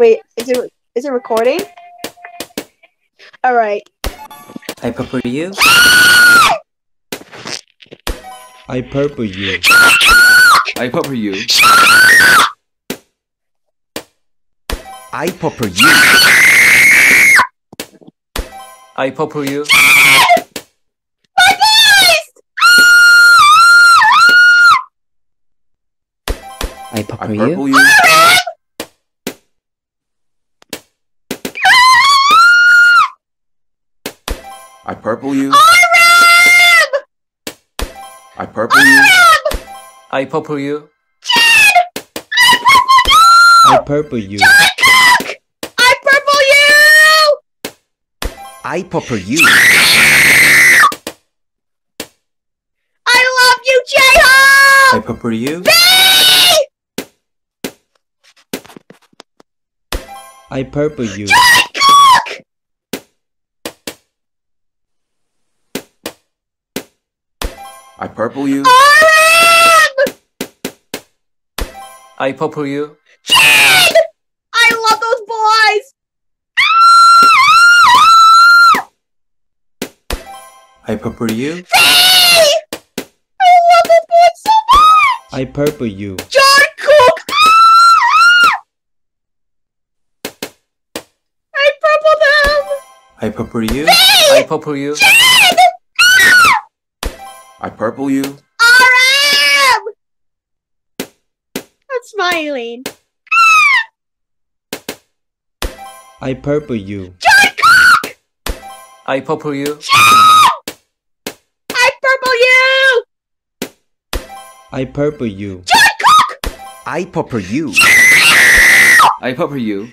Wait, is it is it recording? All right. I purple you. I purple you. I purple you. I purple you. I purple you. My voice! I I purple purple you. you. I purple you. I purple you. RM! I purple you. Jed! I purple you. Cook! I purple you! I purple you. I love you, J-Ho! I purple you. I purple you. Cook! I purple you. RM! I purple you. Jed! I love those boys! I purple you. V! I love those boys so much! I purple you. John Cook! Ah! I purple them! I purple you. I purple you. Jed! Ah! I purple you. RM! I'm smiling. I purple you. Jungkook! I purple you. I purple you! I purple you. John Cook! I purple you. I purple you.